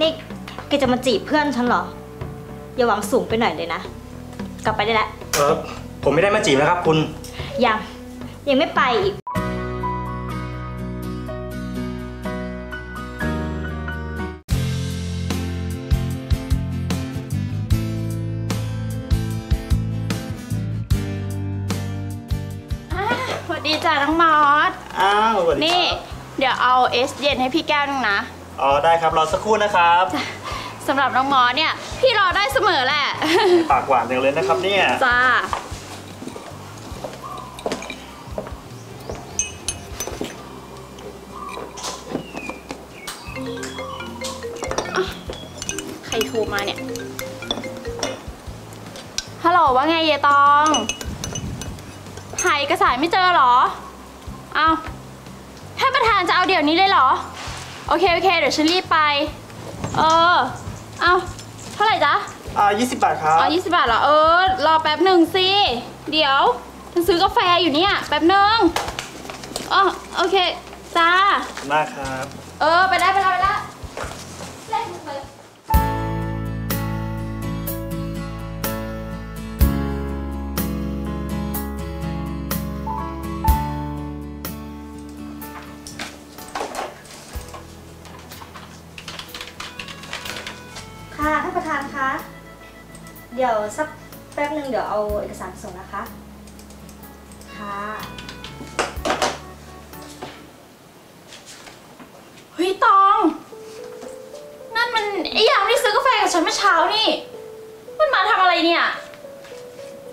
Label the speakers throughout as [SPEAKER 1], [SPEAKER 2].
[SPEAKER 1] นี่แกจะมาจีบเพื่อนฉันเหรอ อย่าหวังสูงไปหน่อยเลยนะ กลับไปได้แล้ว
[SPEAKER 2] เออผมไม่ได้มาจีบนะครับคุณ
[SPEAKER 1] ยัง ยังไม่ไปอีก
[SPEAKER 3] สวัสดีจ้าน้องมอส
[SPEAKER 2] อ้าวสวัสดี
[SPEAKER 3] นี่ เดี๋ยวเอาเอสเย็นให้พี่แก้วนึงนะ
[SPEAKER 2] อ๋อได้ครับรอสักครู่นะครับ
[SPEAKER 3] สำหรับน้องมอสเนี่ย พี่รอได้เสมอแหละ
[SPEAKER 2] ปากหวานอย่างเลยนะครับเนี่ย
[SPEAKER 3] จ้า ใครโทรมาเนี่ย ฮัลโหลว่าไงเยตอง หายเอกสารไม่เจอเหรอ เอาท่านประธานจะเอาเดี๋ยวนี้เลยเหรอ โอเค โอเค เดี๋ยวฉันรีบไป เออ เอาเท่าไหร่จ๊ะ
[SPEAKER 2] อ่า20 บาทครับ
[SPEAKER 3] อ๋อ20บาทเหรอ เออ รอแป๊บหนึ่งสิ เดี๋ยว ฉันซื้อกาแฟอยู่เนี่ย แป๊บหนึ่งอ๋อโอเค จ้า
[SPEAKER 2] มากครับ
[SPEAKER 3] เออ ไปได้ ไปได้ไปได้ เดี๋
[SPEAKER 1] ยวสักแป๊บหนึ่งเดี๋ยวเอาเอกสารส่งนะคะ ค่ะ
[SPEAKER 3] เฮ้ยตอง นั่นมันไอ้ยามที่ซื้อกาแฟกับฉันเมื่อเช้านี่ มันมาทำอะไรเนี่ย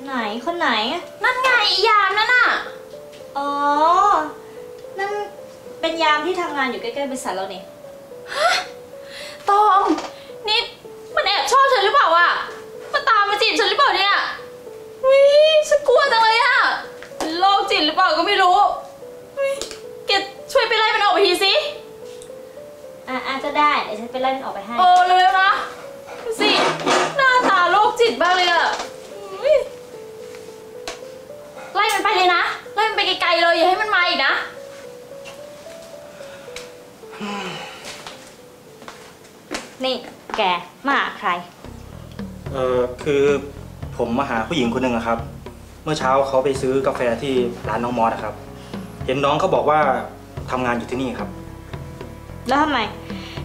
[SPEAKER 1] ไหนคนไหน
[SPEAKER 3] นั่นไงไอ้ยามนั่นน่ะ
[SPEAKER 1] อ๋อ นั่นเป็นยามที่ทำงานอยู่ใกล้ๆบริษัทเราเนี่ย
[SPEAKER 3] ตอง นี่มันแอบชอบฉันหรือเปล่าอะ มันตามมาจีบฉันหรือเปล่าเนี่ยวิฉันกลัวจังเลยอะเป็นโรคจิตหรือเปล่าก็ไม่รู้เฮ้ยแกช่วยไปไล่มันออกไปทีสิ
[SPEAKER 1] อะอะก็ได้ เดี๋ยวฉันไปไล่มันออกไปให้
[SPEAKER 3] เออเร็วๆนะดูสิหน้าตาโรคจิตบ้างเลยอะเฮ้ยไล่มันไปเลยนะ ไล่มันไปไกลๆเลย อย่าให้มันมาอีกนะ
[SPEAKER 1] นี่แกมาหาใคร
[SPEAKER 2] เออคือผมมาหาผู้หญิงคนหนึ่งอะครับ เมื่อเช้าเขาไปซื้อกาแฟที่ร้านน้องมอสนะครับ เห็นน้องเขาบอกว่าทำงานอยู่ที่นี่ครับ
[SPEAKER 1] แล้วทำไม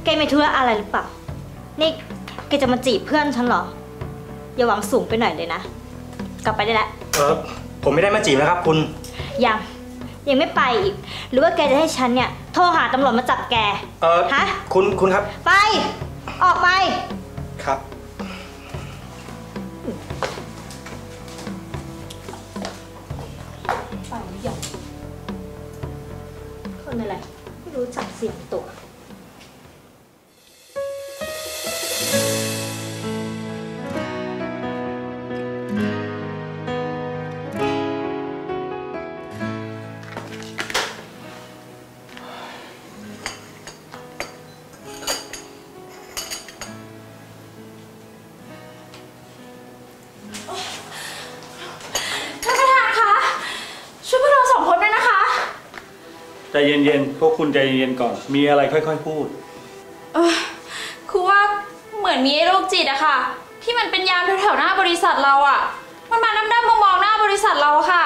[SPEAKER 1] แกมีธุระอะไรหรือเปล่า นี่แกจะมาจีบเพื่อนฉันเหรอ อย่าหวังสูงไปหน่อยเลยนะ กลับไปได้แล้ว
[SPEAKER 2] เออผมไม่ได้มาจีบนะครับ คุณ
[SPEAKER 1] ยัง ยังไม่ไปอีก หรือว่าแกจะให้ฉันเนี่ยโทรหาตำรวจมาจับแก
[SPEAKER 2] เออ
[SPEAKER 1] ฮะ
[SPEAKER 2] คุณ คุณครับ
[SPEAKER 1] ไป ออกไป
[SPEAKER 2] ครับ
[SPEAKER 1] เย็
[SPEAKER 3] น
[SPEAKER 4] ๆ พวกคุณใจเย็นๆก่อน มีอะไรค่อยๆพูด
[SPEAKER 3] เออคือว่าเหมือนมีไอ้โรคจิตอะค่ะ ที่มันเป็นยามแถวๆหน้าบริษัทเราอะมันมาด้ำๆมองๆหน้าบริษัทเราอะค่ะ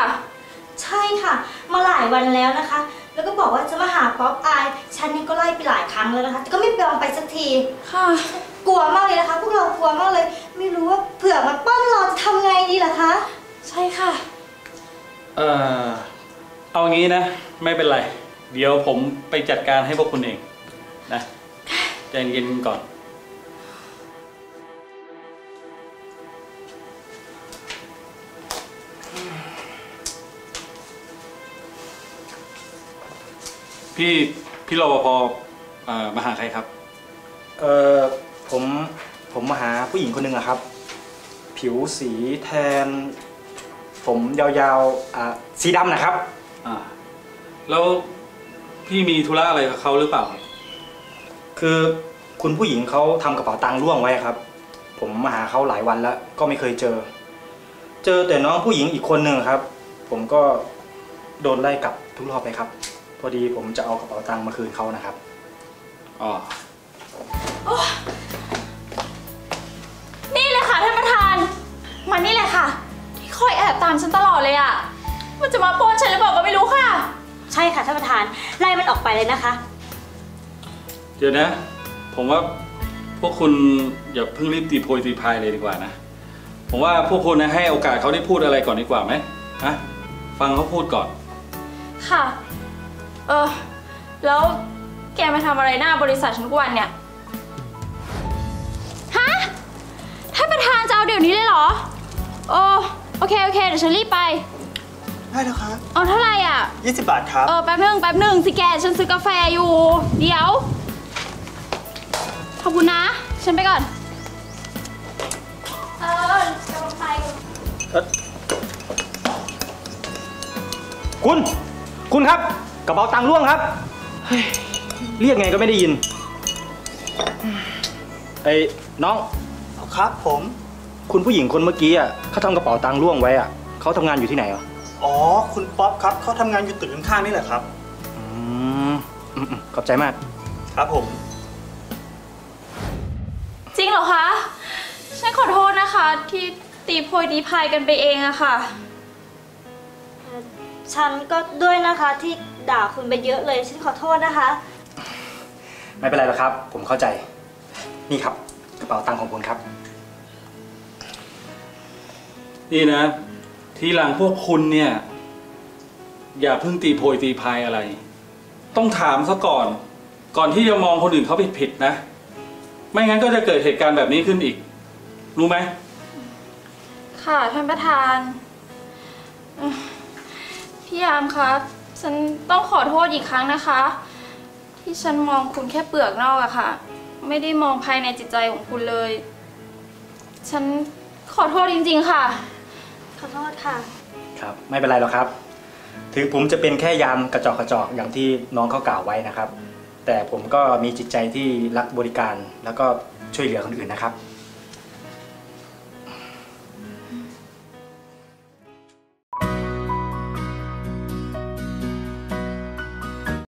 [SPEAKER 1] ใช่ค่ะ มาหลายวันแล้วนะคะ แล้วก็บอกว่าจะมาหาป๊อปอายฉันนี่ก็ไล่ไปหลายครั้งแล้วนะคะแต่ก็ไม่ยอมไปสักที
[SPEAKER 3] ค่ะ
[SPEAKER 1] กลัวมากเลยนะคะ พวกเรากลัวมากเลย ไม่รู้ว่าเผื่อมันปล้นเราจะทำไงดีล่ะคะ
[SPEAKER 3] ใช่ค่ะ
[SPEAKER 4] เอ่อ เอางี้นะ ไม่เป็นไร เดี๋ยวผมไปจัดการให้พวกคุณเองนะใจเย็นๆก่อน พี่พี่รปภเอ่อมาหาใครครับ
[SPEAKER 2] เออผมผมมาหาผู้หญิงคนหนึ่งอะครับ ผิวสีแทน ผมยาวๆอ่าสีดำนะครับ
[SPEAKER 4] อ่า แล้ว พี่มีธุระอะไรกับเขาหรือเปล่า คื
[SPEAKER 2] อคุณผู้หญิงเขาทำกระเป๋าตังค์ร่วงไว้ครับ ผมมาหาเขาหลายวันแล้วก็ไม่เคยเจอ เจอแต่น้องผู้หญิงอีกคนหนึ่งครับ ผมก็โดนไล่กลับทุกรอบเลยครับ พอดีผมจะเอากระเป๋าตังค์มาคืนเขานะครับ
[SPEAKER 4] อ๋อ
[SPEAKER 3] นี่เลยค่ะท่านประธาน มันนี่แหละค่ะ ที่คอยแอบตามฉันตลอดเลยอะ่ะ มันจะมาปล้นฉันหรือเปล่าก็ไม่รู้ค่ะ
[SPEAKER 1] ใช่ค่ะท่านประธาน ไล่มันออกไปเลยนะคะ
[SPEAKER 4] เดี๋ยวนะ ผมว่าพวกคุณอย่าเพิ่งรีบตีโพยตีพายเลยดีกว่านะ ผมว่าพวกคุณนะให้โอกาสเขาได้พูดอะไรก่อนดีกว่าไหมฮะฟังเขาพูดก่อน
[SPEAKER 3] ค่ะ เออแล้วแกมาทำอะไรหน้าบริษัทฉันทุกวันเนี่ย ฮะ ท่านประธานจะเอาเดี๋ยวนี้เลยเหรอ โอ้ โอเค โอเค เดี๋ยวฉันรีบไป
[SPEAKER 5] ได้แล้วครับ
[SPEAKER 3] เอาเท่าไหร่อะ
[SPEAKER 5] 20 บาทครับ
[SPEAKER 3] เออแป๊บหนึ่งแป๊บหนึ่งสิแกฉันซื้อกาแฟอยู่ เดี๋ยว ขอบคุณนะ ฉันไปก่อน เออกำลังไป
[SPEAKER 2] คุณ คุณครับกระเป๋าตังค์ร่วงครับเฮ้ยเรียกไงก็ไม่ได้ยินไอ้น้อง
[SPEAKER 5] ครับผม
[SPEAKER 2] คุณผู้หญิงคนเมื่อกี้อะเขาทำกระเป๋าตังค์ร่วงไว้อะเขาทำงานอยู่ที่ไหนอะ
[SPEAKER 5] อ๋อ คุณป๊อปครับเขาทำงานอยู่ตึกข้างๆนี่แหละครับ
[SPEAKER 2] อืมอืมอืมขอบใจมาก
[SPEAKER 5] ครับผม
[SPEAKER 3] จริงเหรอคะ ฉันขอโทษนะคะ ที่ตีโพยตีพายกันไปเองอะค่ะ
[SPEAKER 1] ฉันก็ด้วยนะคะที่ด่าคุณไปเยอะเลย ฉันขอโทษนะคะ
[SPEAKER 2] ไม่เป็นไรหรอกครับ ผมเข้าใจ นี่ครับ กระเป๋าตังค์ของคุณครับ
[SPEAKER 4] นี่นะ ทีหลังพวกคุณเนี่ย อย่าเพิ่งตีโพยตีพายอะไร ต้องถามซะก่อน ก่อนที่จะมองคนอื่นเขาผิดผิดนะ ไม่งั้นก็จะเกิดเหตุการณ์แบบนี้ขึ้นอีก รู้ไหม
[SPEAKER 3] ค่ะท่านประธานเอ่อพี่ยามคะฉันต้องขอโทษอีกครั้งนะคะ ที่ฉันมองคุณแค่เปลือกนอกอะค่ะ ไม่ได้มองภายในจิตใจของคุณเลย ฉันขอโทษจริง ๆ ค่ะ
[SPEAKER 1] อโทษค่ะ
[SPEAKER 2] ครับ ไม่เป็นไรหรอกครับ ถึงผมจะเป็นแค่ยามกระจอกกระจอกอย่างที่น้องเขากล่าวไว้นะครับ แต่ผมก็มีจิตใจที่รักบริการแล้วก็ช่วยเหลือคนอื่นนะครับ